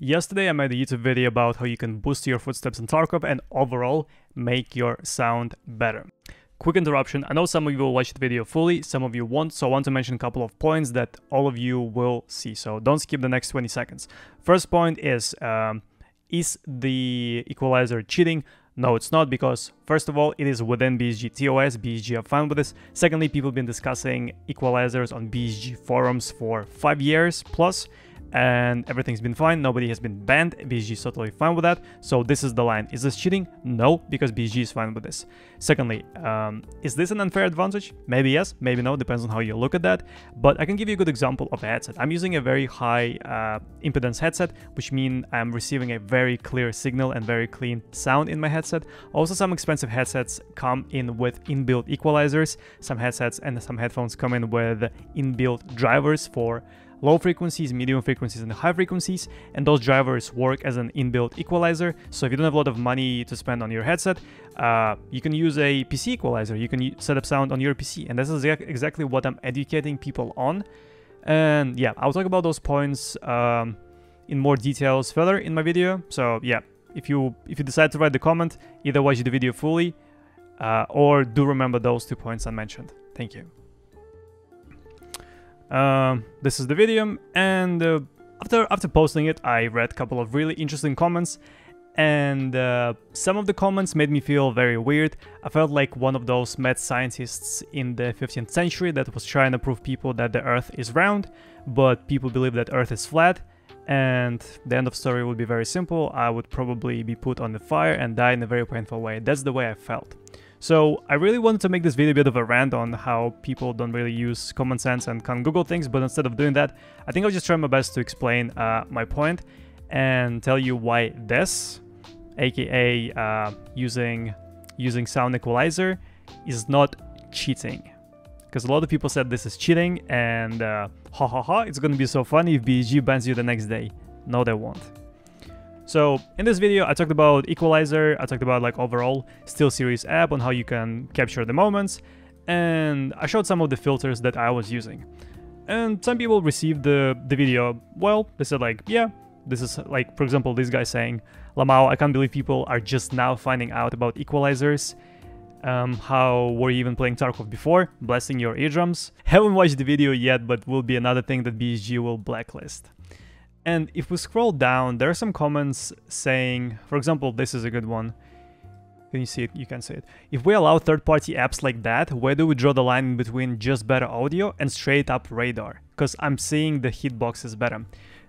Yesterday I made a YouTube video about how you can boost your footsteps in Tarkov and overall make your sound better. Quick interruption, I know some of you will watch the video fully, some of you won't, so I want to mention a couple of points that all of you will see, so don't skip the next 20 seconds. First point is, um, is the equalizer cheating? No, it's not because, first of all, it is within BSG TOS, BSG are fine with this. Secondly, people have been discussing equalizers on BSG forums for 5 years plus, and everything's been fine. Nobody has been banned. BSG is totally fine with that. So this is the line. Is this cheating? No, because BSG is fine with this. Secondly, um, is this an unfair advantage? Maybe yes, maybe no, depends on how you look at that. But I can give you a good example of a headset. I'm using a very high uh, impedance headset, which means I'm receiving a very clear signal and very clean sound in my headset. Also, some expensive headsets come in with inbuilt equalizers. Some headsets and some headphones come in with inbuilt drivers for low frequencies, medium frequencies, and high frequencies, and those drivers work as an inbuilt equalizer. So if you don't have a lot of money to spend on your headset, uh, you can use a PC equalizer. You can set up sound on your PC, and this is exactly what I'm educating people on. And yeah, I'll talk about those points um, in more details further in my video. So yeah, if you if you decide to write the comment, either watch the video fully uh, or do remember those two points I mentioned. Thank you. Um, this is the video, and uh, after after posting it, I read a couple of really interesting comments, and uh, some of the comments made me feel very weird. I felt like one of those mad scientists in the 15th century that was trying to prove people that the Earth is round, but people believe that Earth is flat. And the end of story would be very simple. I would probably be put on the fire and die in a very painful way. That's the way I felt. So I really wanted to make this video a bit of a rant on how people don't really use common sense and can't Google things, but instead of doing that, I think I'll just try my best to explain uh, my point and tell you why this, aka uh, using using sound equalizer, is not cheating. Because a lot of people said this is cheating and uh, ha ha ha, it's gonna be so funny if BSG bans you the next day. No, they won't. So in this video, I talked about Equalizer, I talked about like overall SteelSeries app on how you can capture the moments, and I showed some of the filters that I was using. And some people received the, the video, well, they said like, yeah, this is like, for example, this guy saying, Lamau, I can't believe people are just now finding out about equalizers. Um, how were you even playing Tarkov before? Blessing your eardrums. Haven't watched the video yet, but will be another thing that BSG will blacklist. And if we scroll down, there are some comments saying, for example, this is a good one. Can you see it? You can see it. If we allow third-party apps like that, where do we draw the line between just better audio and straight up radar? Because I'm seeing the hitbox is better.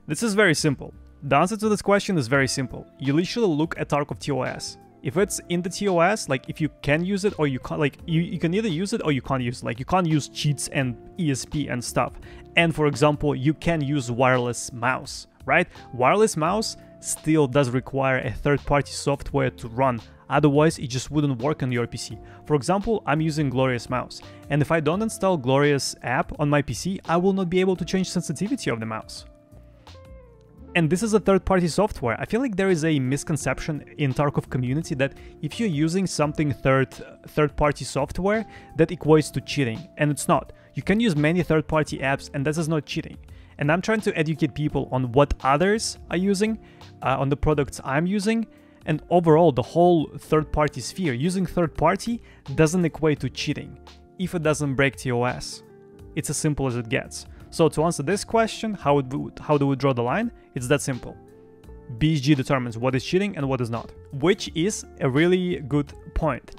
This is very simple. The answer to this question is very simple. You literally look at Tarkov TOS. If it's in the TOS, like if you can use it or you can't, like you, you can either use it or you can't use it. Like you can't use cheats and ESP and stuff. And for example, you can use wireless mouse right? Wireless mouse still does require a third-party software to run, otherwise it just wouldn't work on your PC. For example, I'm using Glorious mouse, and if I don't install Glorious app on my PC, I will not be able to change sensitivity of the mouse. And this is a third-party software. I feel like there is a misconception in Tarkov community that if you're using something third third-party software, that equates to cheating, and it's not. You can use many third-party apps and this is not cheating and I'm trying to educate people on what others are using, uh, on the products I'm using, and overall the whole third-party sphere. Using third-party doesn't equate to cheating if it doesn't break TOS. It's as simple as it gets. So to answer this question, how, would, how do we draw the line? It's that simple. BSG determines what is cheating and what is not, which is a really good point.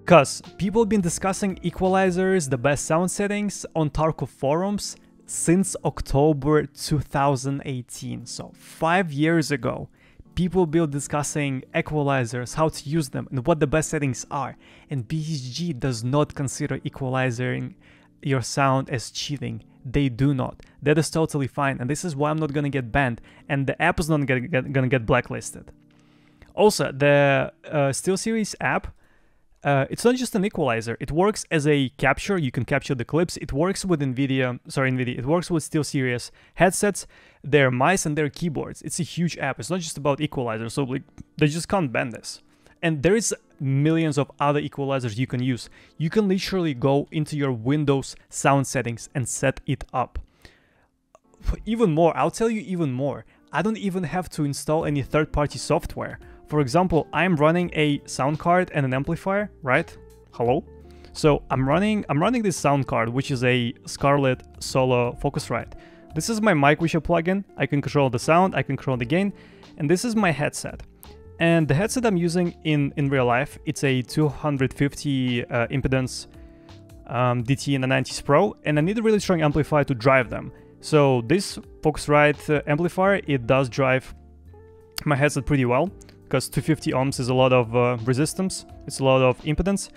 Because people have been discussing equalizers, the best sound settings on Tarkov forums since October 2018, so five years ago, people have been discussing equalizers, how to use them, and what the best settings are. And BSG does not consider equalizing your sound as cheating. They do not. That is totally fine, and this is why I'm not gonna get banned, and the app is not gonna get, gonna get blacklisted. Also, the uh, SteelSeries app uh, it's not just an equalizer. It works as a capture. You can capture the clips. It works with NVIDIA, sorry, NVIDIA. It works with SteelSeries headsets, their mice and their keyboards. It's a huge app. It's not just about equalizer. So like, they just can't ban this. And there is millions of other equalizers you can use. You can literally go into your Windows sound settings and set it up. Even more, I'll tell you even more. I don't even have to install any third-party software. For example, I'm running a sound card and an amplifier, right? Hello? So I'm running I'm running this sound card, which is a Scarlett Solo Focusrite. This is my mic which I plug in. I can control the sound, I can control the gain, and this is my headset. And the headset I'm using in, in real life, it's a 250 uh, impedance um, DT 990s Pro, and I need a really strong amplifier to drive them. So this Focusrite uh, amplifier, it does drive my headset pretty well, because 250 ohms is a lot of uh, resistance, it's a lot of impedance,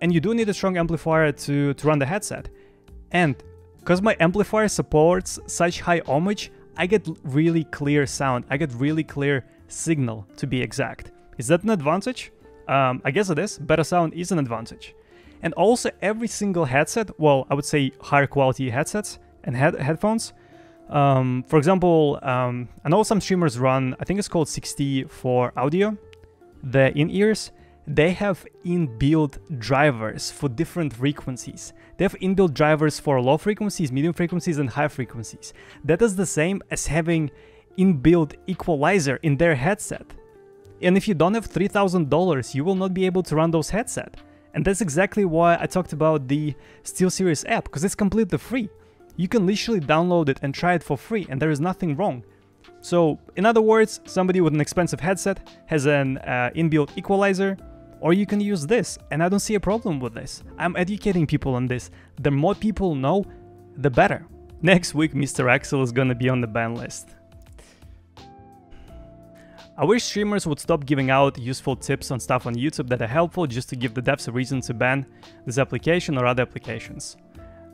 and you do need a strong amplifier to, to run the headset. And because my amplifier supports such high ohmage, I get really clear sound, I get really clear signal to be exact. Is that an advantage? Um, I guess it is, better sound is an advantage. And also every single headset, well, I would say higher quality headsets and head headphones, um, for example, um, I know some streamers run, I think it's called 64 audio, the in-ears, they have inbuilt drivers for different frequencies. They have inbuilt drivers for low frequencies, medium frequencies, and high frequencies. That is the same as having inbuilt equalizer in their headset. And if you don't have $3,000, you will not be able to run those headset. And that's exactly why I talked about the SteelSeries app, because it's completely free. You can literally download it and try it for free, and there is nothing wrong. So, in other words, somebody with an expensive headset has an uh, inbuilt equalizer, or you can use this, and I don't see a problem with this. I'm educating people on this. The more people know, the better. Next week, Mr. Axel is gonna be on the ban list. I wish streamers would stop giving out useful tips on stuff on YouTube that are helpful just to give the devs a reason to ban this application or other applications.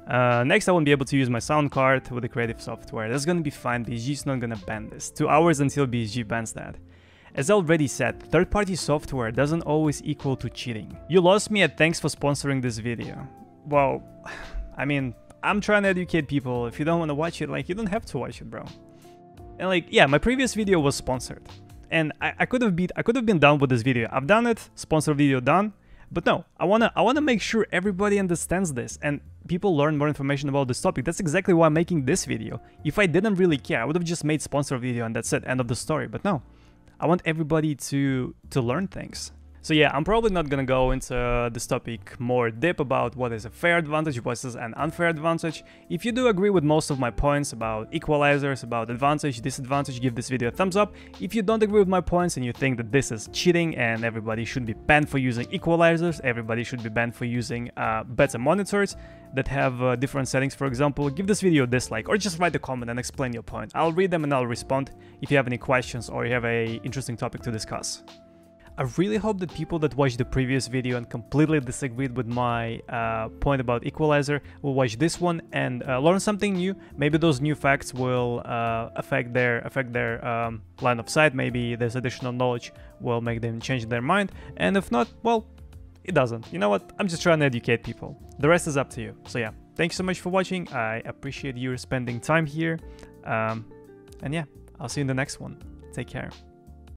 Uh, next, I won't be able to use my sound card with the creative software. That's gonna be fine, BSG is not gonna ban this. Two hours until BSG bans that. As I already said, third-party software doesn't always equal to cheating. You lost me at thanks for sponsoring this video. Well, I mean, I'm trying to educate people. If you don't want to watch it, like, you don't have to watch it, bro. And like, yeah, my previous video was sponsored. And I, I could have beat I could have been done with this video. I've done it, sponsor video done. But no, I wanna I wanna make sure everybody understands this and people learn more information about this topic. That's exactly why I'm making this video. If I didn't really care, I would have just made sponsor video and that's it, end of the story. But no, I want everybody to to learn things. So yeah, I'm probably not gonna go into this topic more deep about what is a fair advantage versus an unfair advantage. If you do agree with most of my points about equalizers, about advantage, disadvantage, give this video a thumbs up. If you don't agree with my points and you think that this is cheating and everybody should be banned for using equalizers, everybody should be banned for using uh, better monitors that have uh, different settings, for example, give this video a dislike or just write a comment and explain your point. I'll read them and I'll respond if you have any questions or you have a interesting topic to discuss. I really hope that people that watched the previous video and completely disagreed with my uh, point about equalizer will watch this one and uh, learn something new. Maybe those new facts will uh, affect their affect their um, line of sight. Maybe this additional knowledge will make them change their mind. And if not, well, it doesn't. You know what? I'm just trying to educate people. The rest is up to you. So yeah, thanks so much for watching. I appreciate you spending time here. Um, and yeah, I'll see you in the next one. Take care.